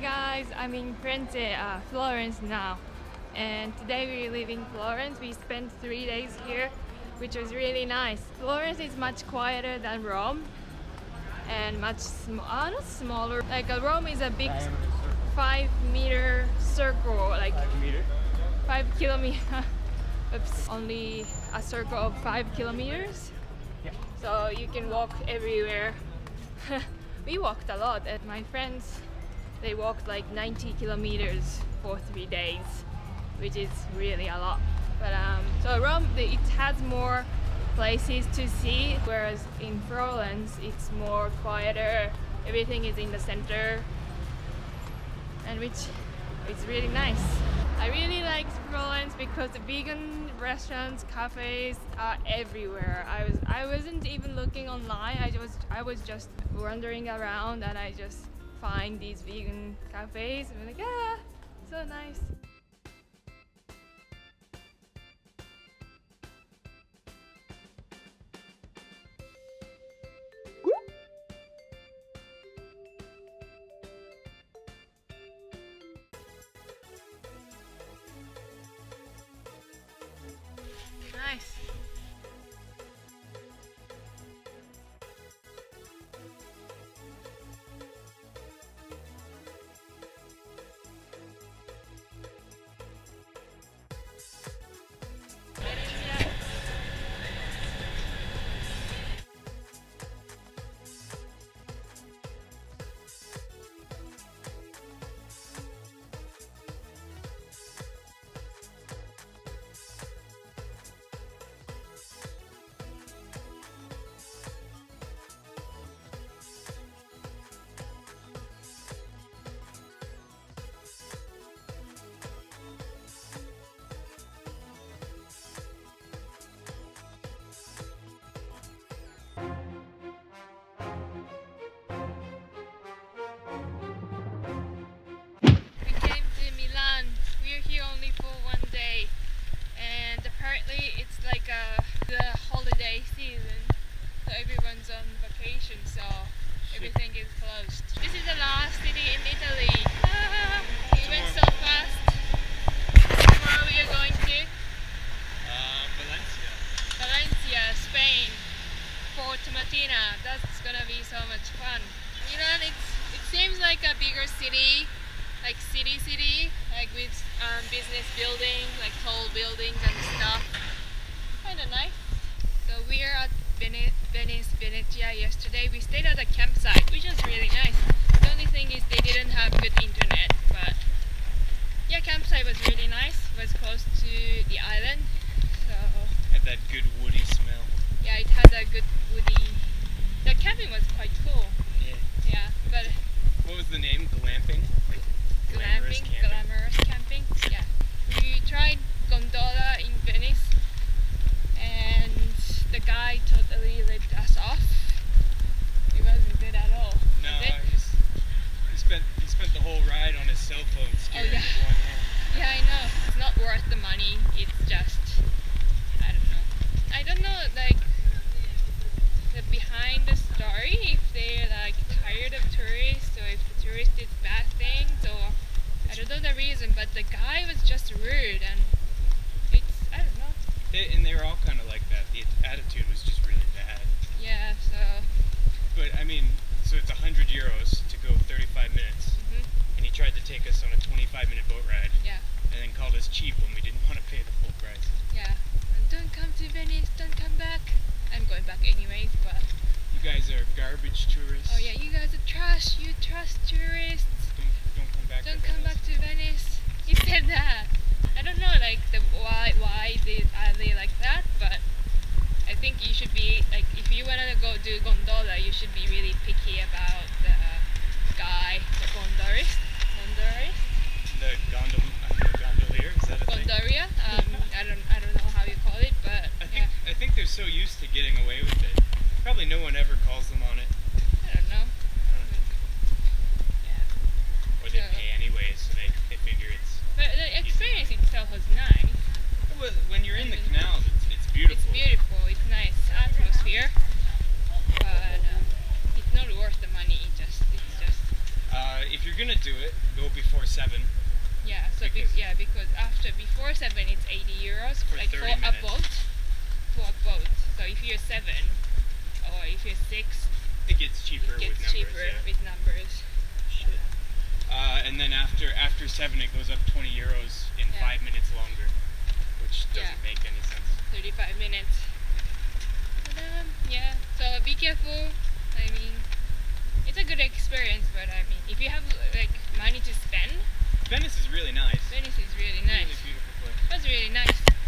guys, I'm in Firenze, uh, Florence now. And today we live in Florence. We spent three days here, which was really nice. Florence is much quieter than Rome and much sm- uh, not smaller. Like uh, Rome is a big five meter circle, like Five meter. five kilometer. Oops, only a circle of five kilometers. Yeah. So you can walk everywhere. we walked a lot, and my friends they walked like 90 kilometers for three days, which is really a lot. But um, so Rome, it has more places to see, whereas in Florence it's more quieter. Everything is in the center, and which is really nice. I really like Florence because the vegan restaurants, cafes are everywhere. I was I wasn't even looking online. I was I was just wandering around and I just find these vegan cafes and I'm like ah, so. Nice. Martina. That's gonna be so much fun. Milan, it's it seems like a bigger city, like city city, like with um, business buildings, like tall buildings and stuff. Kinda nice. So we are at Venice, Venice, Venezia yesterday. We stayed at a campsite, which was really nice. The only thing is they didn't have good internet, but yeah, campsite was really nice. It was close to the island, so Had that good woody smell. Yeah, it had a good woody. The camping was quite cool. Yeah. Yeah, but What was the name? Glamping? Like glamorous camping? glamorous camping. Yeah, we tried gondola in Venice, and the guy totally ripped us off. It wasn't good at all. No, he spent he spent the whole ride on his cell phone oh, steering yeah. one hand. Yeah, I know. It's not worth the money. It's just, I don't know. I don't know, like, the behind the story, if they're like tired of tourists or if the tourist did bad things or I don't know the reason, but the guy was just rude and it's, I don't know. They, and they were all kind of like that. The attitude was just really bad. Yeah, so, But I mean, so it's 100 euros to go 35 minutes, mhm, and he tried to take us on a 25 minute boat ride, yeah, and then called us cheap when we didn't want to pay the full price. yeah. And don't come to Venice, don't come back. I'm going back anyways, but, You guys are garbage tourists. oh yeah, you guys are trash, you trash tourists. Don't, don't come back. Don't to come Venice. back to Venice. He said that. I don't know, like the why why they are they like that, but I think you should be like if you wanna go do gondola, you should be really picky about the guy, the gondolist, gondolist, The gondol, uh, the gondolier. Is that a thing? gondolia. Um, I don't I don't know how you call it, but I think yeah, I think they're so used to getting away with it. Probably no one ever calls them on it. I don't know. I don't know. Yeah. Or they So- pay anyway, so they, they figure it's. But the experience itself was nice. Well, when you're in the Mhm. canals, it's, it's beautiful. It's beautiful. It's nice atmosphere, but um, it's not worth the money. It just it's just Uh, if you're gonna do it, go before seven. Yeah, so be- Because- after before seven it's eighty euros For like 30 for a boat. For a boat. So if you're seven or if you're six, It gets cheaper it gets with numbers. cheaper yeah. with numbers. Uh, and then after after seven, it goes up 20 euros in Yeah. five minutes longer, which doesn't make any sense. Thirty-five minutes. Um, yeah. So be careful. I mean, it's a good experience, but I mean, if you have like money to spend, Venice is really nice. Venice is really nice. It's Really beautiful place. It was really nice.